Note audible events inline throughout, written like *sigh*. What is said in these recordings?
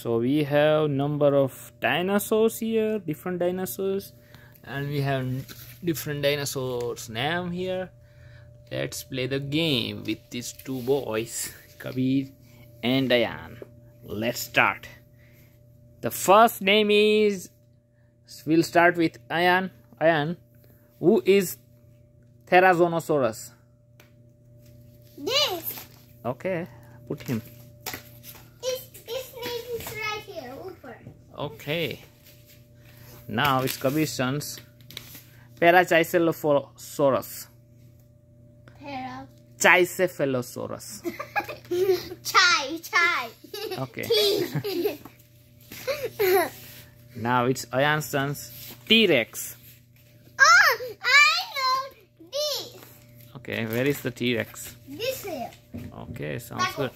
so we have number of dinosaurs here different dinosaurs and we have different dinosaurs name here. Let's play the game with these two boys kabir and Ayan let's start. The first name is we'll start with Ayan. Ayan who is Therizinosaurus This. okay put him This, this name is right here. Upar. Okay. Now it's Kabir's turns. Parachicephalosaurus. Para. Chicephalosauros. *laughs* Chai. Chai. Okay. *laughs* Now it's Ayan's turns. T-Rex. oh, I know this. Okay, where is the T-Rex? This here. Okay, sounds good.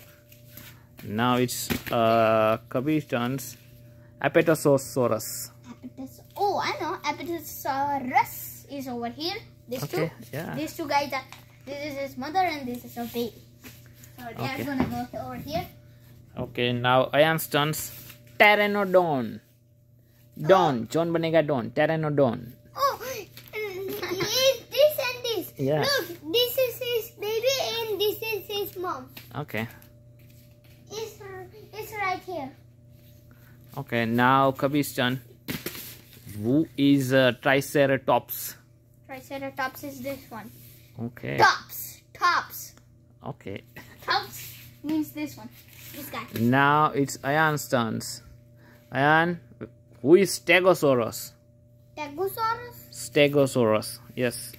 Now it's uh, Kabir's turns. Apatosaurus. Oh, I know. Apatosaurus is over here. These Okay, two. yeah. These two guys are. This is his mother and this is her baby. So they Okay. are gonna go over here. Okay, now Ayan's turns. Pteranodon. Don. Oh. John banega Don. Pteranodon. Oh, is this and this. Yeah. Look, this is his baby and this is his mom. Okay. It's, it's right here. Okay, now Kabir's turn. Who is uh, Triceratops? Triceratops is this one. Okay. Tops. Tops. Okay. Tops means this one. This guy. Now it's Ayan's turns. Ayan, who is Stegosaurus? Stegosaurus. Stegosaurus. Yes.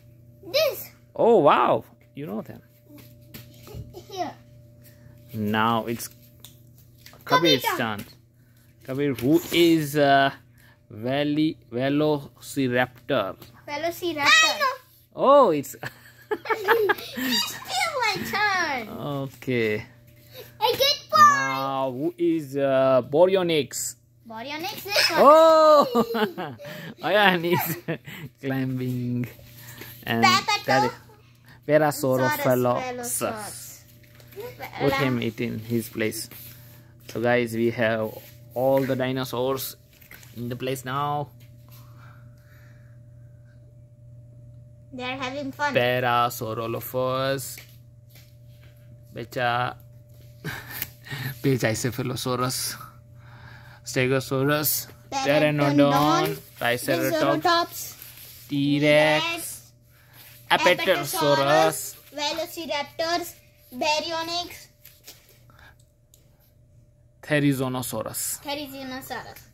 This. Oh wow, you know them. Here. Now it's Kabir. turn. Kabir, who is uh, Veli Velociraptor? Velociraptor. Oh, it's *laughs* it's still my turn. okay. I get one. Now who is uh, Baryonyx? One. Oh, *laughs* *laughs* Ayan is climbing and Papato- that is Parasaurophalus. Saurus. Put him it in his place. So guys, we have all the dinosaurs in the place now. They're having fun. Parasaurolophus, Becha, Pachycephalosaurus, Stegosaurus, Pteranodon, Triceratops, Triceratops. T-Rex, Apatosaurus, Velociraptors. Baryonyx. Terizonosaurus. Terizonosaurus.